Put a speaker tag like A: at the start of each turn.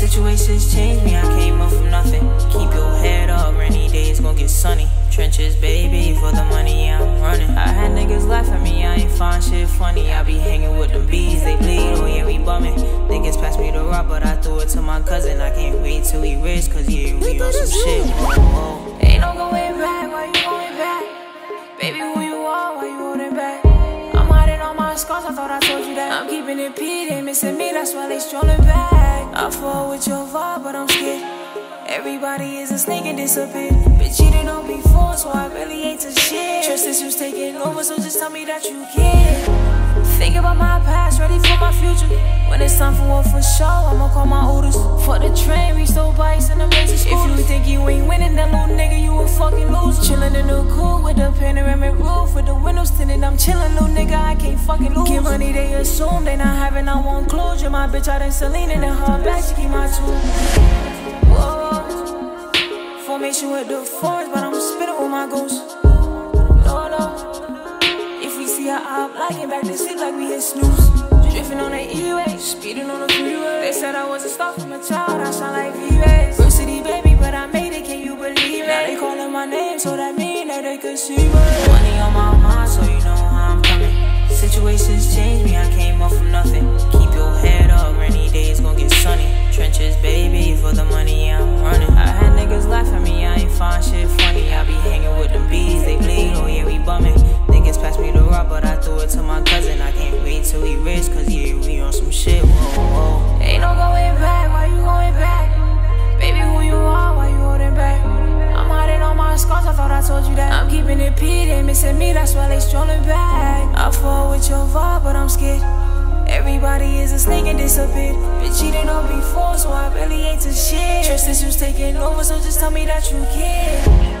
A: Situations change me, I came up from nothing. Keep your head up, rainy days gon' get sunny. Trenches, baby, for the money, yeah, I'm running. I had niggas laugh at me, I ain't find shit funny. I be hanging with them bees, they bleed, oh yeah, we bumming. Niggas pass me the rock, but I threw it to my cousin. I can't wait till he rich, cause yeah, we on some shit. Scars, I thought I told you that. I'm keeping it P, they missing me, that's why they strolling back. I fall with your vibe, but I'm scared. Everybody is a snake and disappear. Been cheating on before, so I really hate to shit. Trust issues taking over, so just tell me that you care. Think about my past, ready for my future. When it's time for one for sure, I'ma call my orders. Panoramic roof, with the windows tinted. I'm chillin', little nigga, I can't fucking lose. Get money, they assume they not having, I want closure. My bitch out in Celine in her back, she keep my tools. Whoa. Formation with the force, but I'm spitting with my ghost. No, no. If we see her up, like back to sleep like we hit snooze. Drifting on the E-way, speeding on the freeway. They said I was a star from a child, I sound like. First city baby, but I made it, can you believe it? Now they calling my name, so that mean that they could see Situations change me, I came up from nothing. Keep your head up, rainy days gon' get sunny. Trenches, baby, for the money, yeah, I'm running. I had niggas laugh at me, I ain't find shit funny. I be hanging with them bees, they bleed, oh yeah, we bumming. Niggas pass me the rock, but I threw it to my cousin. I can't wait till he rich, cause yeah, we on some shit, whoa, whoa. Ain't no going back, why you going back? Baby, who you are, why you holding back? I'm hiding all my scars, I thought I told you that. I'm keeping it P, they missing me, that's why they strolling back. Your vibe, but I'm scared. Everybody is a snake and disappeared. Been cheating on me before, so I really hate to shit. Trust issues taking over, so just tell me that you care.